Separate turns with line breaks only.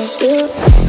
it's you.